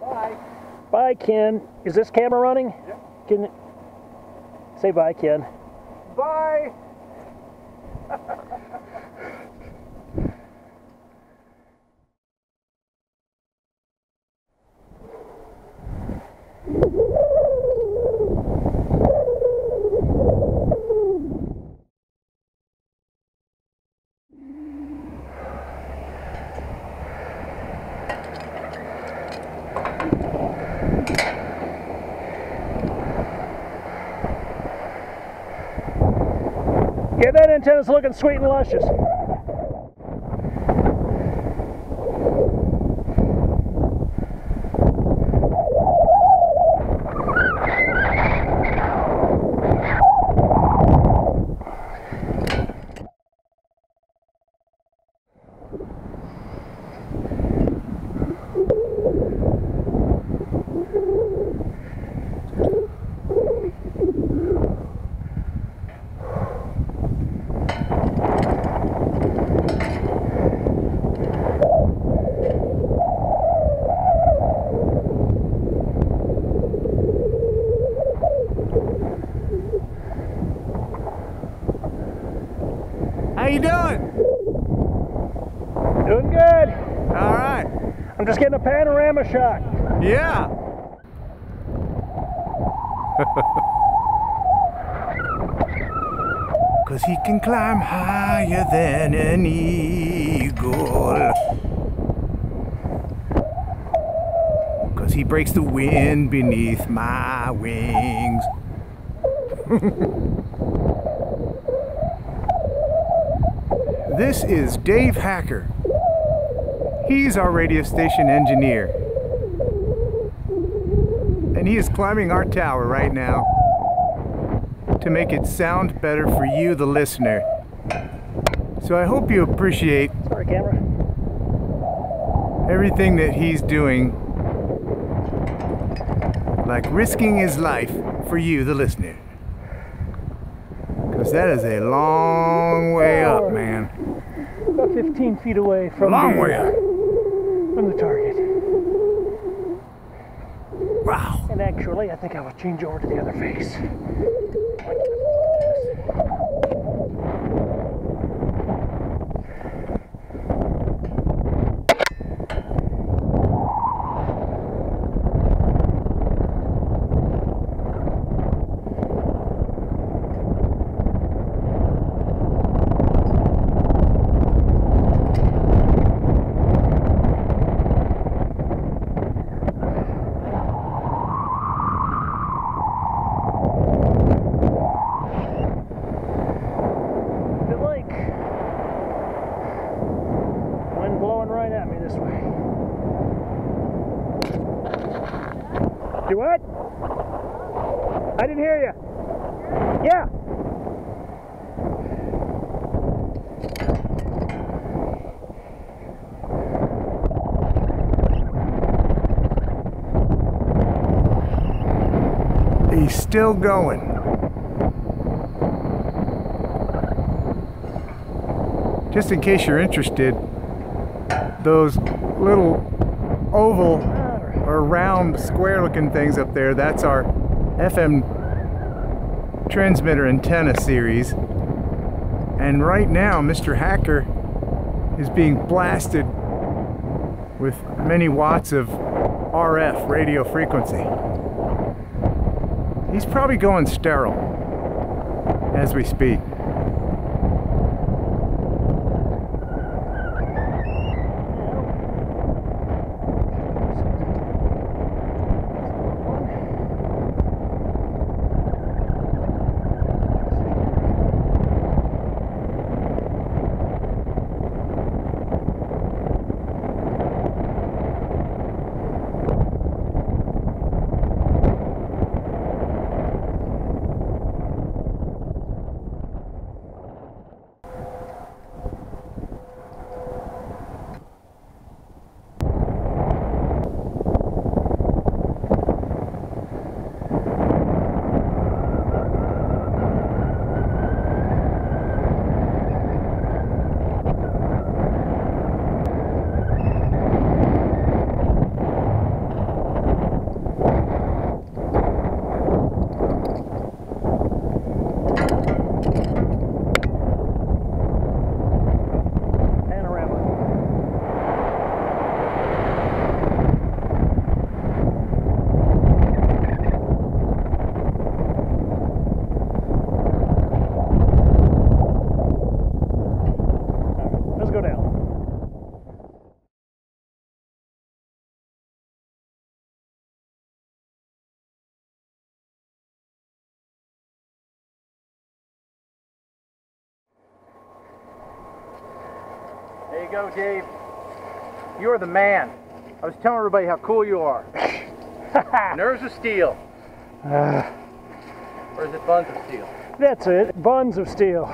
Bye. Bye, Ken. Is this camera running? Yep. Can say bye, Ken. Bye. Yeah, that antenna's looking sweet and luscious. You doing? Doing good. All right. I'm just getting a panorama shot. Yeah. Cause he can climb higher than an eagle. Cause he breaks the wind beneath my wings. this is Dave Hacker. He's our radio station engineer. And he is climbing our tower right now to make it sound better for you, the listener. So I hope you appreciate Sorry, camera. everything that he's doing, like risking his life for you, the listener. Because that is a long way up, oh. man. About 15 feet away from Long the, way from the target. Wow. And actually, I think I will change over to the other face. The lake. Wind blowing right at me this way. You what? I didn't hear you. Yeah. He's still going. Just in case you're interested, those little oval or round square looking things up there, that's our FM transmitter antenna series. And right now, Mr. Hacker is being blasted with many watts of RF radio frequency. He's probably going sterile as we speak. You go, Dave. You're the man. I was telling everybody how cool you are. Nerves of steel. Uh, Or is it buns of steel? that's it. Buns of steel.